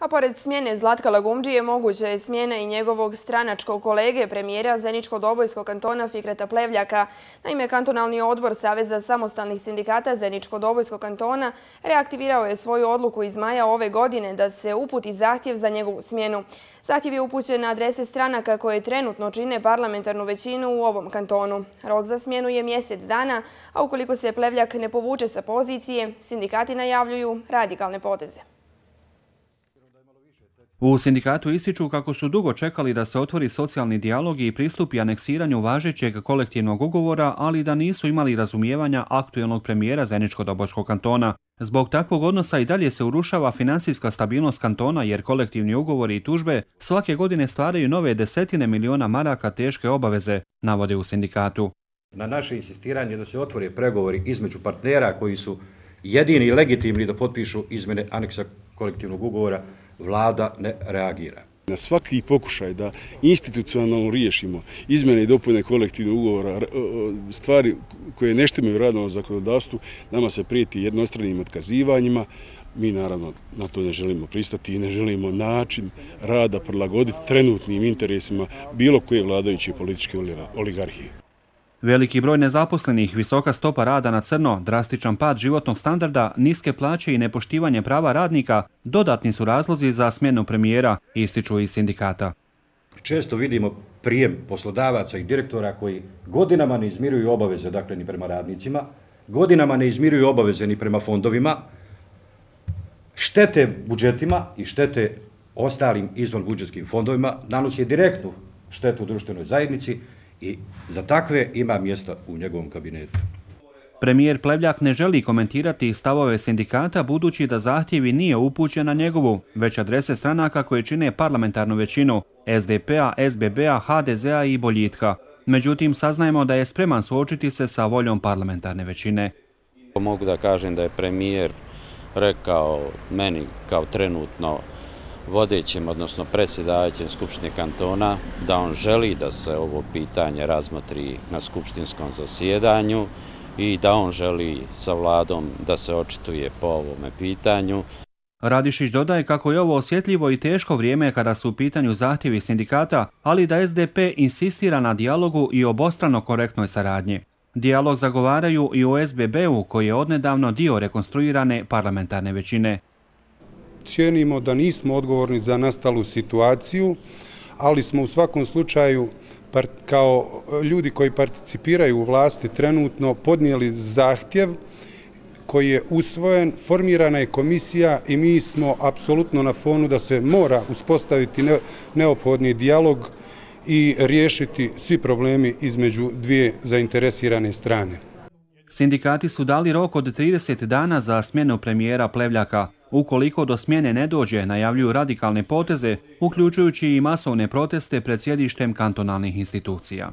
A pored smjene Zlatka Lagumđije, moguća je smjena i njegovog stranačkog kolege, premijera Zeničko-Dobojskog kantona Fikreta Plevljaka. Naime, kantonalni odbor Saveza samostalnih sindikata Zeničko-Dobojskog kantona reaktivirao je svoju odluku iz maja ove godine da se uputi zahtjev za njegovu smjenu. Zahtjev je upućen na adrese stranaka koje trenutno čine parlamentarnu većinu u ovom kantonu. Rok za smjenu je mjesec dana, a ukoliko se Plevljak ne povuče sa pozicije, sindikati najavljuju radikalne poteze. U sindikatu ističu kako su dugo čekali da se otvori socijalni dijalog i pristupi aneksiranju važećeg kolektivnog ugovora, ali da nisu imali razumijevanja aktuelnog premijera Zeničko-Dobojskog kantona. Zbog takvog odnosa i dalje se urušava finansijska stabilnost kantona jer kolektivni ugovori i tužbe svake godine stvaraju nove desetine miliona maraka teške obaveze, navode u sindikatu. Na naše insistiranje da se otvore pregovori između partnera koji su jedini i legitimni da potpišu izmene aneksa kolektivnog ugovora, vlada ne reagira. Na svaki pokušaj da institucionalno riješimo izmjene i dopune kolektivnog ugovora, stvari koje neštime u radnom zakonodavstvu, nama se prijeti jednostranim otkazivanjima. Mi naravno na to ne želimo pristati i ne želimo način rada prilagoditi trenutnim interesima bilo koje vladajuće političke oligarhije. Veliki broj nezaposlenih, visoka stopa rada na crno, drastičan pad životnog standarda, niske plaće i nepoštivanje prava radnika dodatni su razlozi za smjenu premijera, ističu iz sindikata. Često vidimo prijem poslodavaca i direktora koji godinama ne izmiruju obaveze, dakle ni prema radnicima, godinama ne izmiruju obaveze ni prema fondovima, štete budžetima i štete ostalim izvan budžetskim fondovima, nanosi direktnu štetu društvenoj zajednici, i za takve ima mjesta u njegovom kabinetu. Premijer Plevljak ne želi komentirati stavove sindikata budući da zahtjevi nije upućen na njegovu, već adrese stranaka koje čine parlamentarnu većinu SDP-a, SBB-a, HDZ-a i Boljitka. Međutim, saznajemo da je spreman suočiti se sa voljom parlamentarne većine. Mogu da kažem da je premijer rekao meni kao trenutno vodećim, odnosno predsjedavajućem Skupštine kantona, da on želi da se ovo pitanje razmotri na skupštinskom zasjedanju i da on želi sa vladom da se očituje po ovome pitanju. Radišić dodaje kako je ovo osjetljivo i teško vrijeme kada su u pitanju zahtjevi sindikata, ali da SDP insistira na dijalogu i obostrano korektnoj saradnji. Dijalog zagovaraju i u SBB-u koji je odnedavno dio rekonstruirane parlamentarne većine cijenimo da nismo odgovorni za nastalu situaciju, ali smo u svakom slučaju kao eh, ljudi koji participiraju u vlasti trenutno podnijeli zahtjev koji je usvojen, formirana je komisija i mi smo apsolutno na fonu da se mora uspostaviti neophodni dijalog i riješiti svi problemi između dvije zainteresirane strane. Sindikati su dali rok od 30 dana za smjenu premijera Plevljaka. Ukoliko do smjene ne dođe, najavljuju radikalne poteze, uključujući i masovne proteste pred sjedištem kantonalnih institucija.